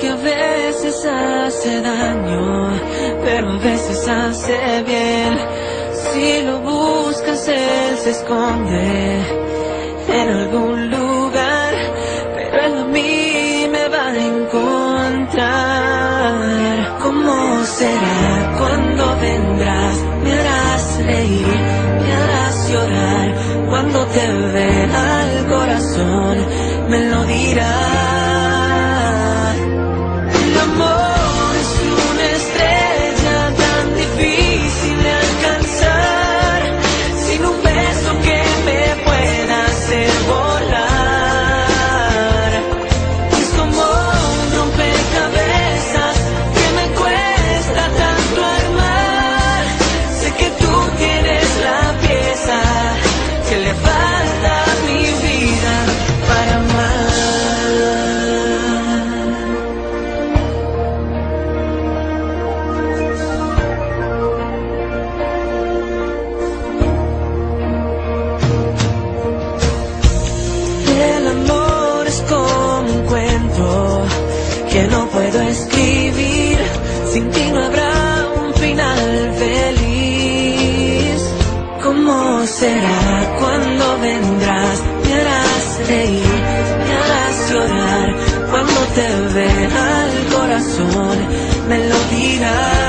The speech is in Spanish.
que a veces hace daño, pero a veces hace bien. Si lo buscas, él se esconde en algún lugar, pero él a mí me va a encontrar. ¿Cómo será cuando vendrás? Me harás reír, me harás llorar. Cuando te vea al corazón, me lo dirás. Sin ti no habrá un final feliz. ¿Cómo será cuando vendrás? Me harás reír, me harás llorar. Cuando te vea el corazón, me lo dirás.